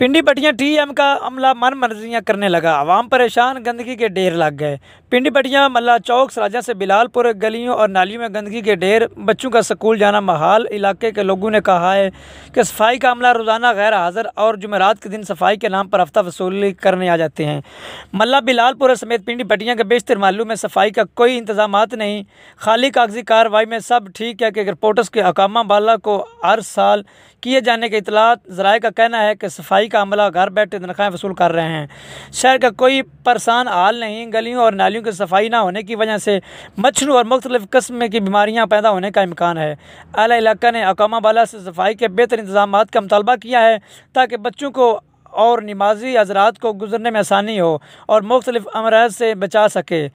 पिंडी पटियाँ TM का अमला मन मर्जियाँ करने लगा। आवाम परेशान, गंदगी के ढेर लग गए। पिंडी पटियाँ मल्ला चौक, सराजा से बिलालपुर, गलियों और नालियों में गंदगी के ढेर, बच्चों का स्कूल जाना महाल, इलाके के लोगों ने कहा है कि सफ़ाई का अमला रोज़ाना गैर हाजिर और जुमेरात के दिन सफ़ाई के नाम पर हफ़्ता वसूली करने आ जाते हैं। मल्ला बिलालपुर समेत पिंडी पटियाँ के बेशतर मालूम में सफ़ाई का कोई इंतज़ाम नहीं। खाली कागज़ी कार्रवाई में सब ठीक है कि रिपोर्टर्स के अकामा बाला को हर साल किए जाने के इतलात ज़राए का कहना है कि सफ़ाई का अमला घर बैठे तनख्वाहें वसूल कर रहे हैं। शहर का कोई परेशान हाल नहीं, गलियों और नालियों की सफ़ाई ना होने की वजह से मच्छरों और मुख्तलिफ़ कस्म की बीमारियाँ पैदा होने का इम्कान है। अला इलाका ने अकामा बाला से सफ़ाई के बेहतर इंतज़ाम का मुतालबा किया है ताकि बच्चों को और नमाजी हजरात को गुजरने में आसानी हो और मुख्तलिफ़ अमराज से बचा सके।